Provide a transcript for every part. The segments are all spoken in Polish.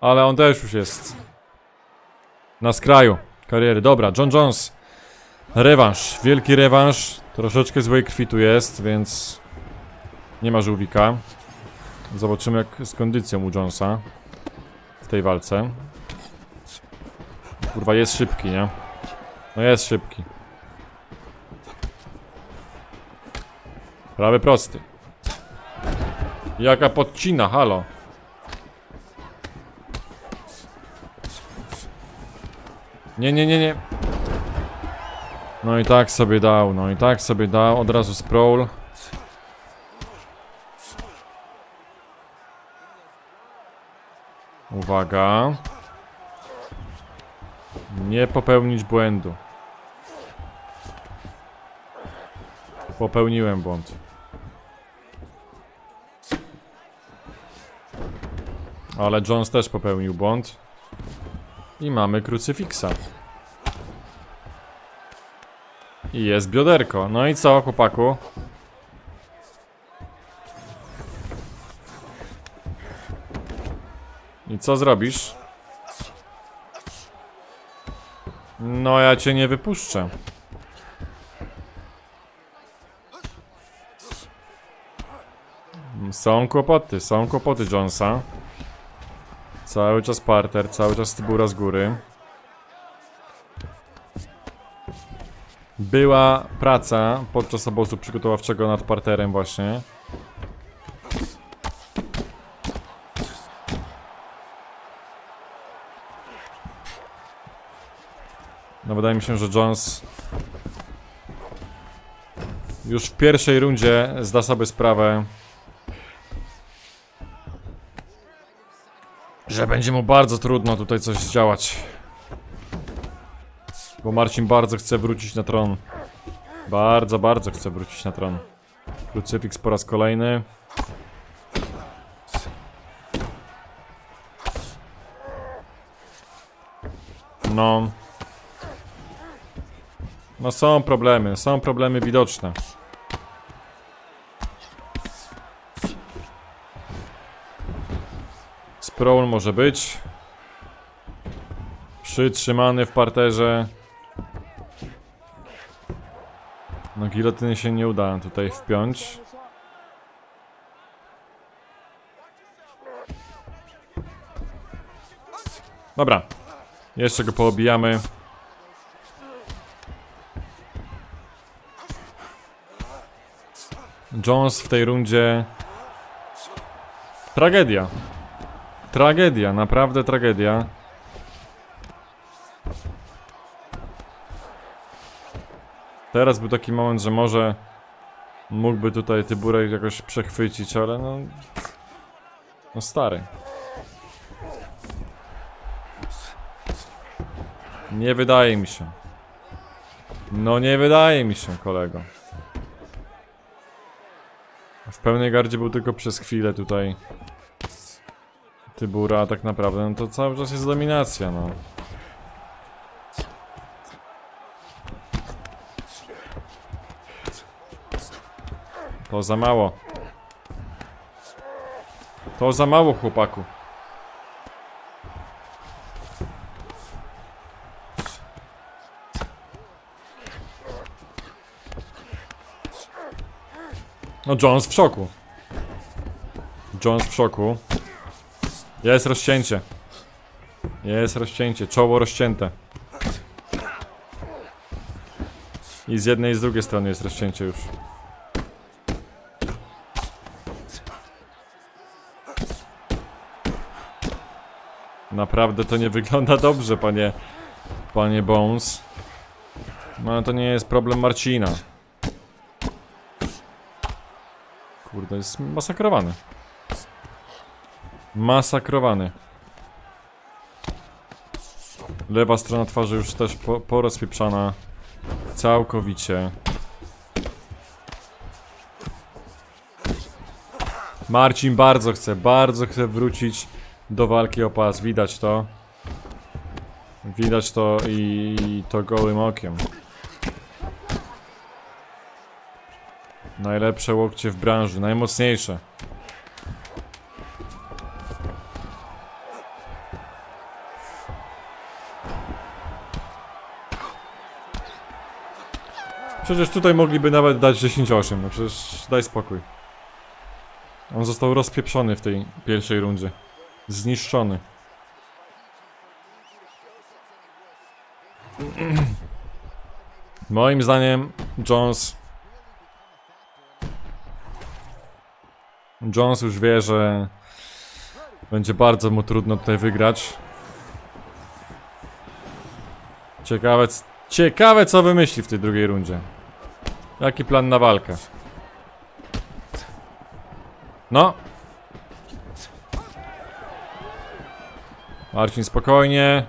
Ale on też już jest na skraju kariery. Dobra, John Jones. Rewanż, wielki rewanż. Troszeczkę złej krwi tu jest, więc nie ma żółwika. Zobaczymy jak z kondycją u Jonesa w tej walce. Kurwa, jest szybki, nie? No jest szybki. Prawy prosty. Jaka podcina, halo. Nie, nie, nie, nie. No i tak sobie dał, no i tak sobie dał, od razu sprawl. Uwaga. Nie popełnić błędu. Popełniłem błąd. Ale Jones też popełnił błąd. I mamy krucyfiksa. I jest bioderko. No i co, chłopaku? I co zrobisz? No ja cię nie wypuszczę. Są kłopoty, są kłopoty Jonesa. Cały czas parter, cały czas tybura z góry. Była praca podczas obozu przygotowawczego nad parterem właśnie. No wydaje mi się, że Jones już w pierwszej rundzie zda sobie sprawę że będzie mu bardzo trudno tutaj coś zdziałać. Bo Marcin bardzo chce wrócić na tron. Bardzo, bardzo chce wrócić na tron. Krucyfiks po raz kolejny. No. No są problemy, są problemy widoczne. Sprawl może być. Przytrzymany w parterze. No gilotyny się nie uda tutaj wpiąć. Dobra. Jeszcze go poobijamy. Jones w tej rundzie... Tragedia. Tragedia, naprawdę tragedia. Teraz był taki moment, że może mógłby tutaj Tyburek jakoś przechwycić, ale no... No stary. Nie wydaje mi się. No nie wydaje mi się, kolego. W pełnej gardzie był tylko przez chwilę tutaj. Tybura tak naprawdę, no to cały czas jest dominacja, no. To za mało. To za mało, chłopaku. No Jones w szoku. Jones w szoku. Jest rozcięcie. Jest rozcięcie, czoło rozcięte. I z jednej i z drugiej strony jest rozcięcie już. Naprawdę to nie wygląda dobrze, panie... Panie Bones. No to nie jest problem Marcina. Kurde, jest masakrowany. Masakrowany. Lewa strona twarzy już też po, porozpieprzana. Całkowicie. Marcin bardzo chce, bardzo chce wrócić do walki o pas, widać to. Widać to i to gołym okiem. Najlepsze łokcie w branży, najmocniejsze. Przecież tutaj mogliby nawet dać 10-8, no przecież daj spokój. On został rozpieprzony w tej pierwszej rundzie. Zniszczony. Moim zdaniem Jones Jones już wie, że będzie bardzo mu trudno tutaj wygrać. Ciekawe, ciekawe co wymyśli w tej drugiej rundzie. Jaki plan na walkę? No. Marcin spokojnie.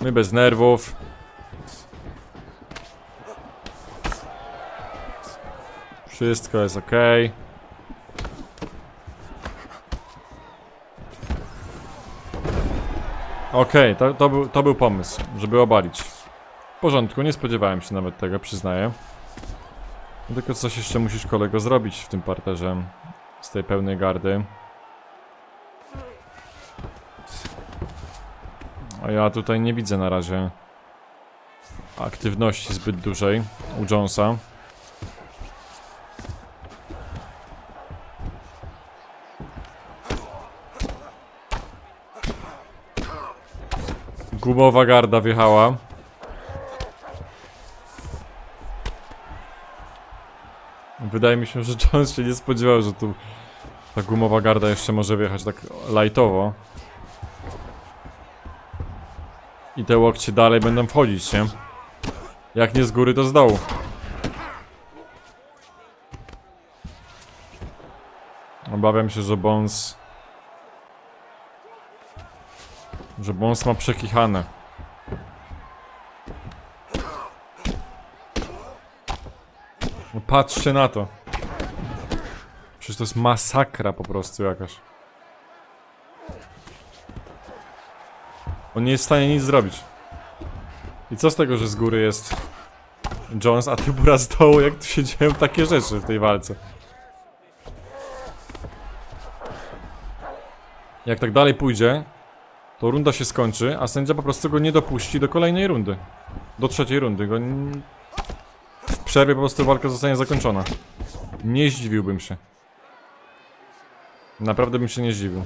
My bez nerwów. Wszystko jest ok. Okej, to, to, był, to był pomysł, żeby obalić. W porządku, nie spodziewałem się nawet tego, przyznaję. Tylko coś jeszcze musisz kolego zrobić w tym parterze z tej pełnej gardy. A ja tutaj nie widzę na razie aktywności zbyt dużej u Jonesa. Gumowa garda wjechała. Wydaje mi się, że Jones się nie spodziewał, że tu ta gumowa garda jeszcze może wjechać tak lightowo. I te łokcie dalej będą wchodzić, nie? Jak nie z góry, to z dołu. Obawiam się, że Bones... Że Bones ma przekichane. No patrzcie na to. Przecież to jest masakra po prostu jakaś. On nie jest w stanie nic zrobić. I co z tego, że z góry jest Jones, a Tybura z dołu, jak tu się dzieją takie rzeczy w tej walce. Jak tak dalej pójdzie, to runda się skończy, a sędzia po prostu go nie dopuści do kolejnej rundy. Do trzeciej rundy. Go w przerwie po prostu walka zostanie zakończona. Nie zdziwiłbym się. Naprawdę bym się nie zdziwił.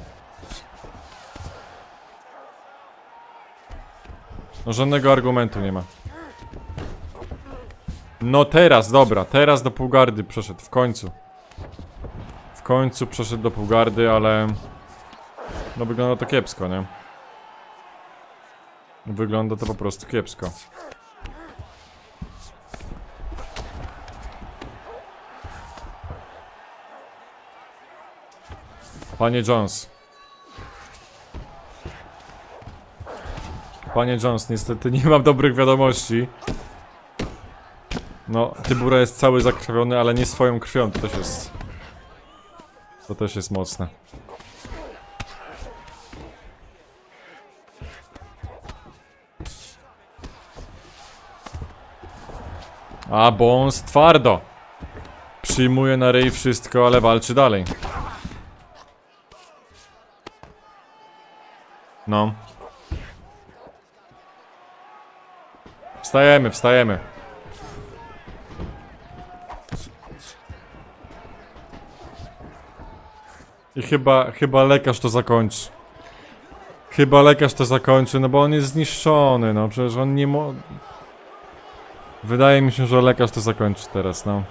No żadnego argumentu nie ma. No teraz, dobra, teraz do półgardy przeszedł, w końcu. W końcu przeszedł do półgardy, ale... No wygląda to kiepsko, nie? Wygląda to po prostu kiepsko. Panie Jones. Panie Jones, niestety nie mam dobrych wiadomości. No, Tybura jest cały zakrwawiony, ale nie swoją krwią, to też jest... To też jest mocne. A, Bones twardo. Przyjmuje na ryj wszystko, ale walczy dalej. No. Wstajemy, wstajemy. I chyba, chyba lekarz to zakończy. Chyba lekarz to zakończy, no bo on jest zniszczony, no przecież on nie mo... Wydaje mi się, że lekarz to zakończy teraz, no.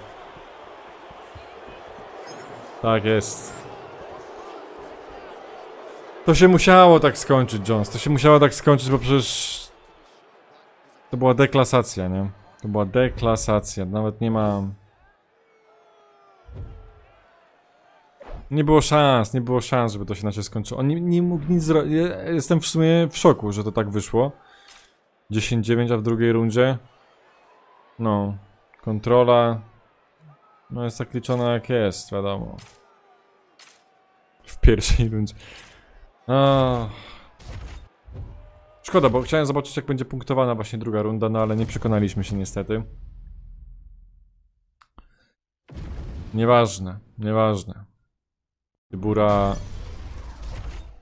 Tak jest. To się musiało tak skończyć, Jones. To się musiało tak skończyć, bo przecież... To była deklasacja, nie? To była deklasacja. Nawet nie ma... Nie było szans, nie było szans, żeby to się inaczej skończyło. On nie, nie mógł nic zrobić. Ja jestem w sumie w szoku, że to tak wyszło. 10-9, a w drugiej rundzie. No. Kontrola. No jest tak liczona jak jest, wiadomo. W pierwszej rundzie. Ach. Szkoda, bo chciałem zobaczyć jak będzie punktowana właśnie druga runda, no ale nie przekonaliśmy się niestety. Nieważne, nieważne. Tybura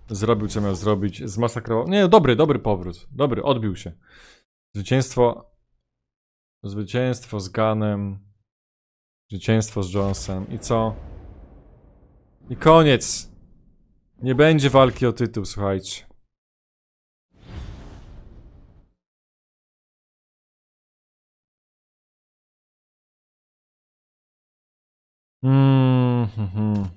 zrobił co miał zrobić, zmasakrował. Nie, dobry, dobry powrót. Dobry, odbił się. Zwycięstwo Zwycięstwo z Ganem. Zwycięstwo z Jonesem. I co? I koniec! Nie będzie walki o tytuł, słuchajcie. Mhm.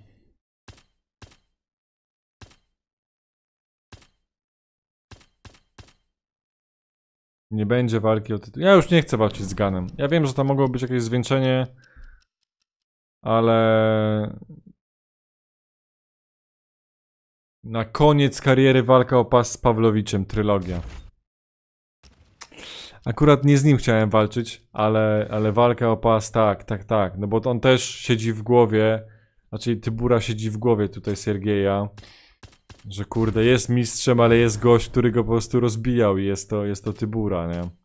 Nie będzie walki o tytuł. Ja już nie chcę walczyć z Ganem. Ja wiem, że to mogło być jakieś zwieńczenie, ale na koniec kariery walka o pas z Pawlowiczem, trylogia. Akurat nie z nim chciałem walczyć, ale, ale walka o pas, tak, tak, tak. No bo on też siedzi w głowie, znaczy Tybura siedzi w głowie tutaj Siergieja, że kurde, jest mistrzem, ale jest gość, który go po prostu rozbijał i jest to, jest to Tybura, nie?